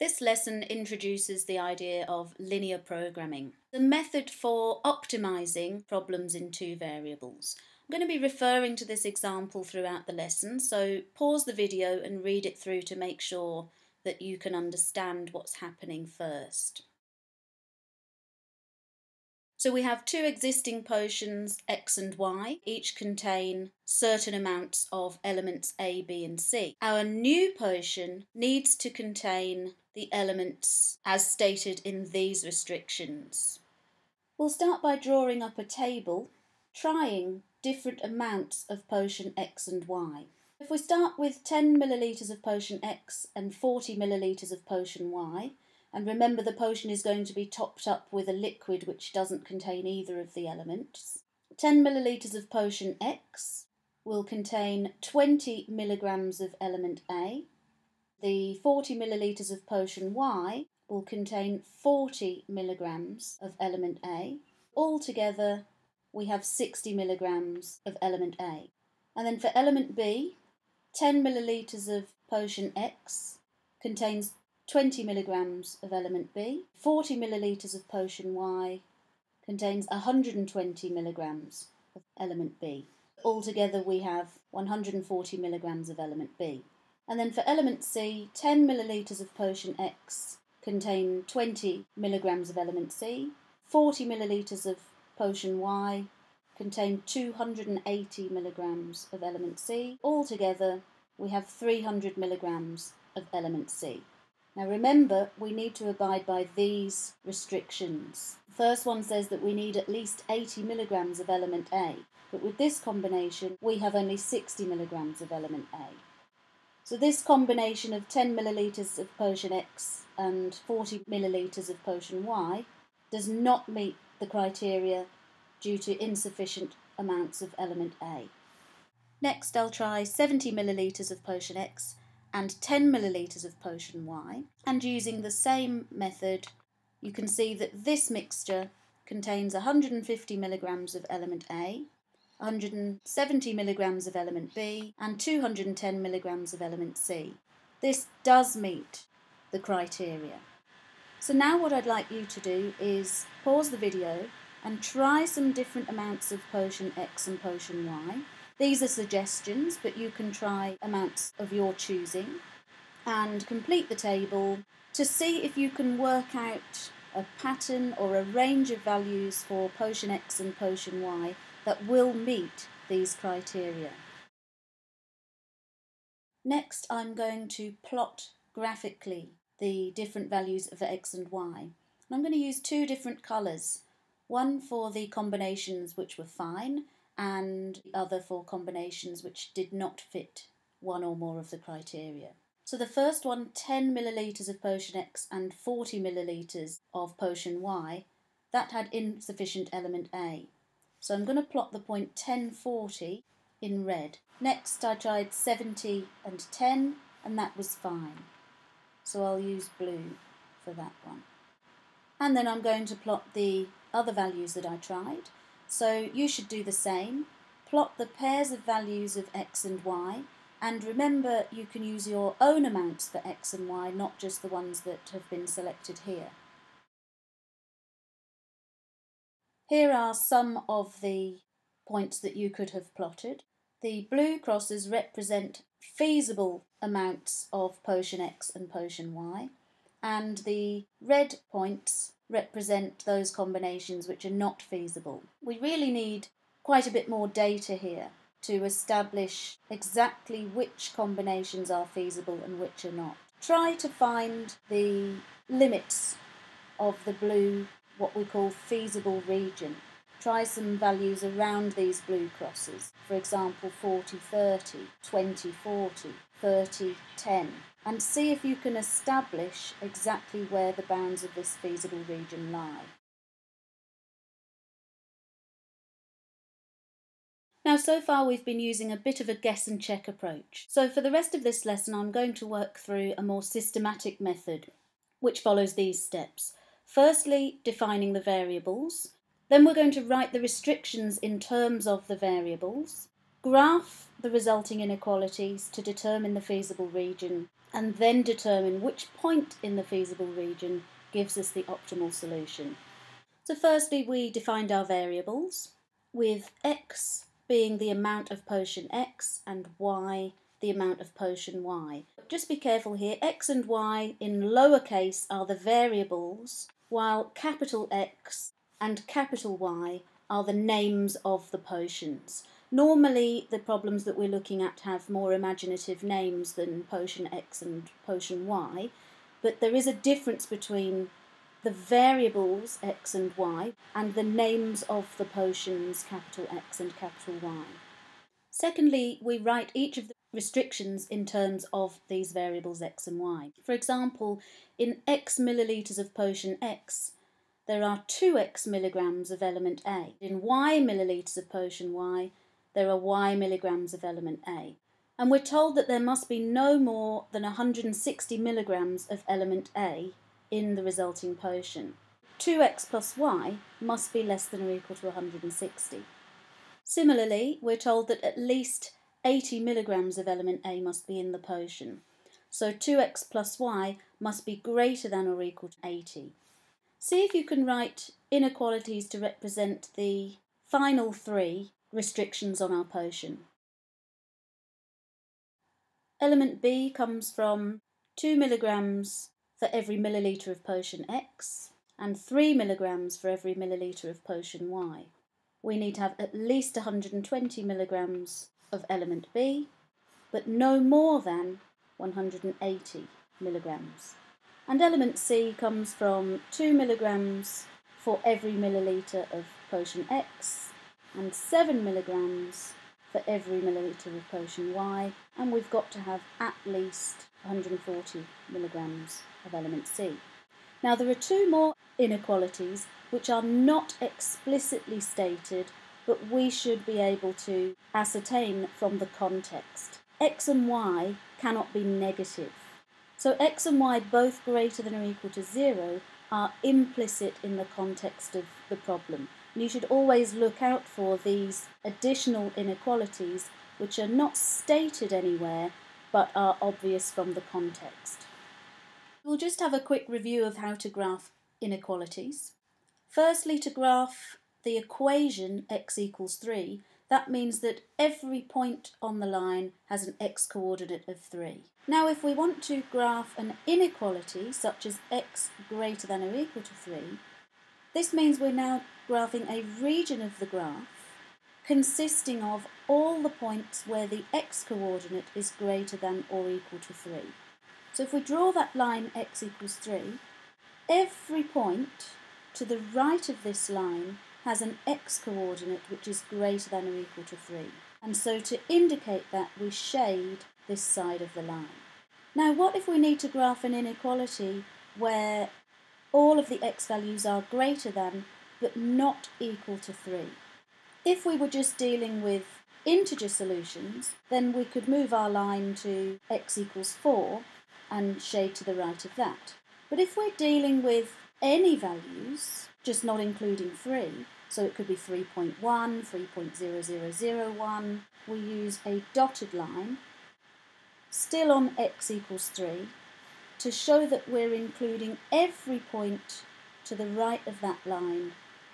This lesson introduces the idea of linear programming, the method for optimizing problems in two variables. I'm going to be referring to this example throughout the lesson, so pause the video and read it through to make sure that you can understand what's happening first. So we have two existing potions, X and Y, each contain certain amounts of elements A, B and C. Our new potion needs to contain the elements as stated in these restrictions. We'll start by drawing up a table, trying different amounts of potion X and Y. If we start with 10 millilitres of potion X and 40 millilitres of potion Y, and remember the potion is going to be topped up with a liquid which doesn't contain either of the elements. 10 millilitres of potion X will contain 20 milligrams of element A. The 40 millilitres of potion Y will contain 40 milligrams of element A. Altogether, we have 60 milligrams of element A. And then for element B, 10 millilitres of potion X contains 20 milligrams of element B. 40 millilitres of potion Y contains 120 milligrams of element B. Altogether, we have 140 milligrams of element B. And then for element C, 10 millilitres of potion X contain 20 milligrams of element C. 40 millilitres of potion Y contain 280 milligrams of element C. Altogether, we have 300 milligrams of element C. Now remember, we need to abide by these restrictions. The first one says that we need at least 80 milligrams of element A, but with this combination, we have only 60 milligrams of element A. So this combination of 10 millilitres of potion X and 40 millilitres of potion Y does not meet the criteria due to insufficient amounts of element A. Next, I'll try 70 millilitres of potion X and 10 millilitres of potion Y. And using the same method, you can see that this mixture contains 150 milligrams of element A, 170 milligrams of element B, and 210 milligrams of element C. This does meet the criteria. So now what I'd like you to do is pause the video and try some different amounts of potion X and potion Y these are suggestions, but you can try amounts of your choosing and complete the table to see if you can work out a pattern or a range of values for potion X and potion Y that will meet these criteria. Next, I'm going to plot graphically the different values of X and Y. And I'm going to use two different colours, one for the combinations which were fine and the other for combinations which did not fit one or more of the criteria. So the first one, 10 millilitres of potion X and 40 millilitres of potion Y, that had insufficient element A. So I'm going to plot the point 1040 in red. Next I tried 70 and 10 and that was fine. So I'll use blue for that one. And then I'm going to plot the other values that I tried. So you should do the same. Plot the pairs of values of x and y and remember you can use your own amounts for x and y, not just the ones that have been selected here. Here are some of the points that you could have plotted. The blue crosses represent feasible amounts of potion X and potion Y, and the red points represent those combinations which are not feasible. We really need quite a bit more data here to establish exactly which combinations are feasible and which are not. Try to find the limits of the blue, what we call feasible region. Try some values around these blue crosses. For example, 40 30, 20 40, 30 10 and see if you can establish exactly where the bounds of this feasible region lie. Now so far we've been using a bit of a guess and check approach. So for the rest of this lesson I'm going to work through a more systematic method which follows these steps. Firstly, defining the variables. Then we're going to write the restrictions in terms of the variables. graph the resulting inequalities to determine the feasible region, and then determine which point in the feasible region gives us the optimal solution. So firstly, we defined our variables, with x being the amount of potion x and y the amount of potion y. Just be careful here, x and y in lowercase are the variables, while capital X and capital Y are the names of the potions. Normally, the problems that we're looking at have more imaginative names than potion X and potion Y, but there is a difference between the variables X and Y and the names of the potions capital X and capital Y. Secondly, we write each of the restrictions in terms of these variables x and y. For example, in x millilitres of potion x, there are 2x milligrams of element A. In y millilitres of potion y, there are y milligrams of element A. And we're told that there must be no more than 160 milligrams of element A in the resulting potion. 2x plus y must be less than or equal to 160. Similarly, we're told that at least 80 milligrams of element A must be in the potion. So 2x plus y must be greater than or equal to 80. See if you can write inequalities to represent the final three restrictions on our potion. Element B comes from 2 milligrams for every milliliter of potion X and 3 milligrams for every milliliter of potion Y. We need to have at least 120 milligrams of element B, but no more than 180 milligrams. And element C comes from 2 milligrams for every milliliter of potion X and 7 milligrams for every milliliter of potion Y, and we've got to have at least 140 milligrams of element C. Now, there are two more inequalities which are not explicitly stated but we should be able to ascertain from the context. X and Y cannot be negative. So x and y both greater than or equal to zero are implicit in the context of the problem. And you should always look out for these additional inequalities which are not stated anywhere but are obvious from the context. We'll just have a quick review of how to graph inequalities. Firstly, to graph the equation x equals 3, that means that every point on the line has an x coordinate of 3. Now if we want to graph an inequality such as x greater than or equal to 3, this means we're now graphing a region of the graph consisting of all the points where the x coordinate is greater than or equal to 3. So if we draw that line x equals 3, every point to the right of this line has an x-coordinate which is greater than or equal to 3. And so to indicate that, we shade this side of the line. Now, what if we need to graph an inequality where all of the x values are greater than but not equal to 3? If we were just dealing with integer solutions, then we could move our line to x equals 4 and shade to the right of that. But if we're dealing with any values, just not including 3. So it could be 3.1, 3.0001. We use a dotted line, still on x equals 3, to show that we're including every point to the right of that line,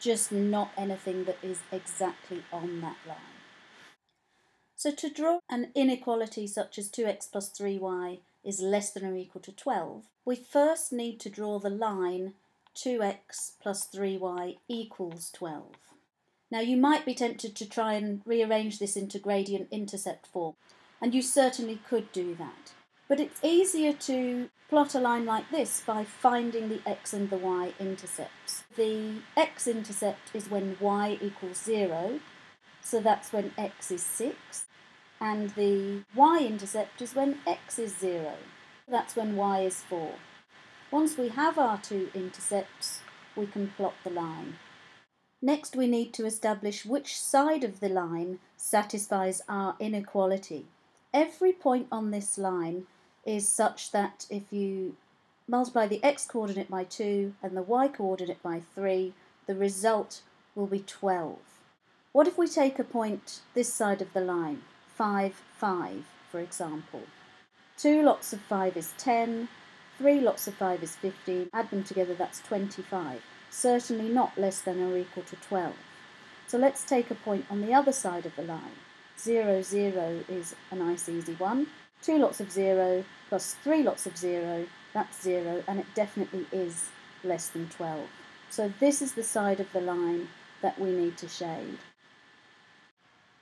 just not anything that is exactly on that line. So to draw an inequality such as 2x plus 3y is less than or equal to 12, we first need to draw the line 2x plus 3y equals 12. Now you might be tempted to try and rearrange this into gradient intercept form, and you certainly could do that. But it's easier to plot a line like this by finding the x and the y intercepts. The x-intercept is when y equals 0, so that's when x is 6, and the y-intercept is when x is 0, that's when y is 4. Once we have our two intercepts, we can plot the line. Next we need to establish which side of the line satisfies our inequality. Every point on this line is such that if you multiply the x-coordinate by 2 and the y-coordinate by 3, the result will be 12. What if we take a point this side of the line, 5, 5, for example? Two lots of 5 is 10, three lots of 5 is 15, add them together, that's 25. Certainly not less than or equal to 12. So let's take a point on the other side of the line. 0, 0 is a nice easy one. Two lots of 0 plus three lots of 0, that's 0, and it definitely is less than 12. So this is the side of the line that we need to shade.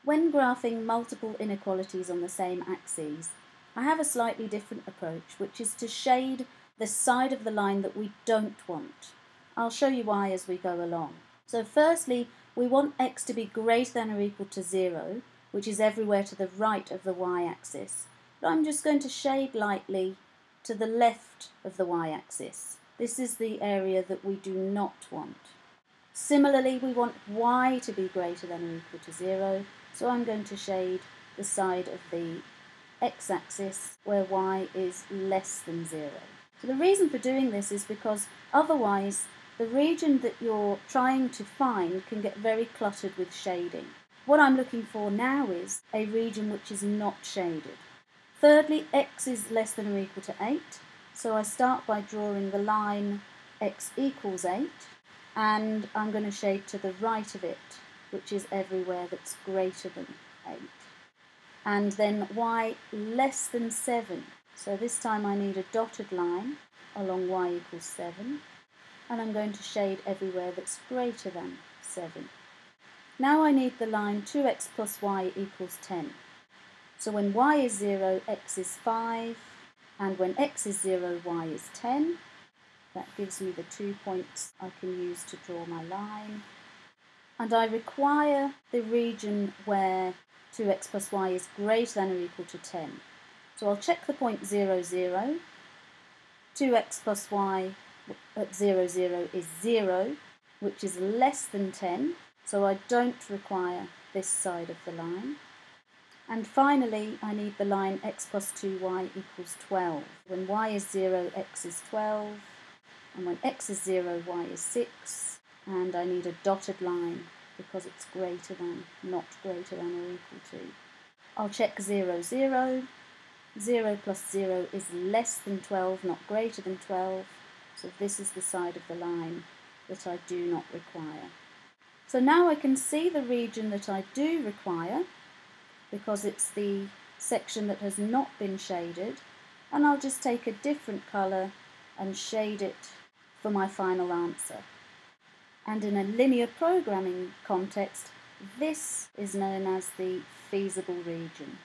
When graphing multiple inequalities on the same axes, I have a slightly different approach, which is to shade the side of the line that we don't want. I'll show you why as we go along. So firstly, we want x to be greater than or equal to 0, which is everywhere to the right of the y-axis. But I'm just going to shade lightly to the left of the y-axis. This is the area that we do not want. Similarly, we want y to be greater than or equal to 0, so I'm going to shade the side of the x-axis where y is less than 0. So the reason for doing this is because otherwise the region that you're trying to find can get very cluttered with shading. What I'm looking for now is a region which is not shaded. Thirdly, x is less than or equal to 8, so I start by drawing the line x equals 8, and I'm going to shade to the right of it, which is everywhere that's greater than 8 and then y less than 7. So this time I need a dotted line along y equals 7 and I'm going to shade everywhere that's greater than 7. Now I need the line 2x plus y equals 10. So when y is 0, x is 5, and when x is 0, y is 10. That gives me the two points I can use to draw my line. And I require the region where 2x plus y is greater than or equal to 10. So I'll check the point 0, 0. 2x plus y at 0, 0 is 0, which is less than 10, so I don't require this side of the line. And finally, I need the line x plus 2y equals 12. When y is 0, x is 12, and when x is 0, y is 6, and I need a dotted line because it's greater than, not greater than or equal to. I'll check 0, 0. 0 plus 0 is less than 12, not greater than 12. So this is the side of the line that I do not require. So now I can see the region that I do require because it's the section that has not been shaded and I'll just take a different colour and shade it for my final answer and in a linear programming context, this is known as the feasible region.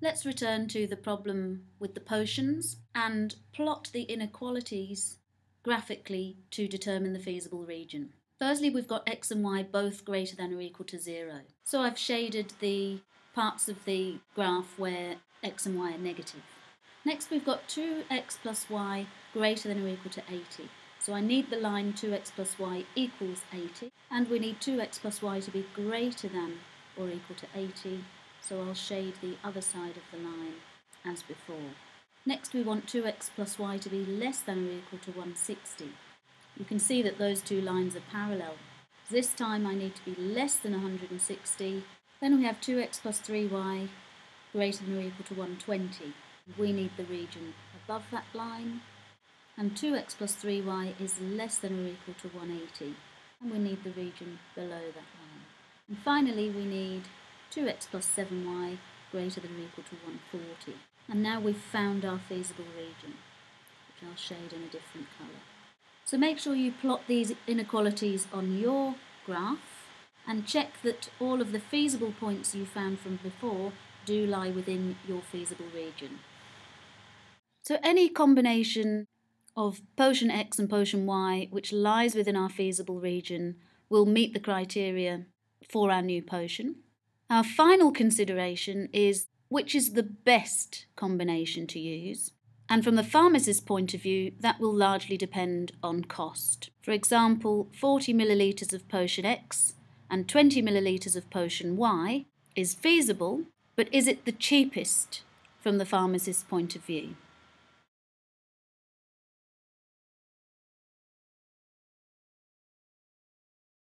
Let's return to the problem with the potions and plot the inequalities graphically to determine the feasible region. Firstly, we've got x and y both greater than or equal to 0. So I've shaded the parts of the graph where x and y are negative. Next we've got 2x plus y greater than or equal to 80. So I need the line 2x plus y equals 80 and we need 2x plus y to be greater than or equal to 80 so I'll shade the other side of the line as before. Next we want 2x plus y to be less than or equal to 160. You can see that those two lines are parallel. This time I need to be less than 160. Then we have 2x plus 3y greater than or equal to 120 we need the region above that line and 2x plus 3y is less than or equal to 180 and we need the region below that line. And finally we need 2x plus 7y greater than or equal to 140. And now we've found our feasible region, which I'll shade in a different colour. So make sure you plot these inequalities on your graph and check that all of the feasible points you found from before do lie within your feasible region. So any combination of potion X and potion Y which lies within our feasible region will meet the criteria for our new potion. Our final consideration is which is the best combination to use. And from the pharmacist's point of view, that will largely depend on cost. For example, 40 millilitres of potion X and 20 millilitres of potion Y is feasible, but is it the cheapest from the pharmacist's point of view?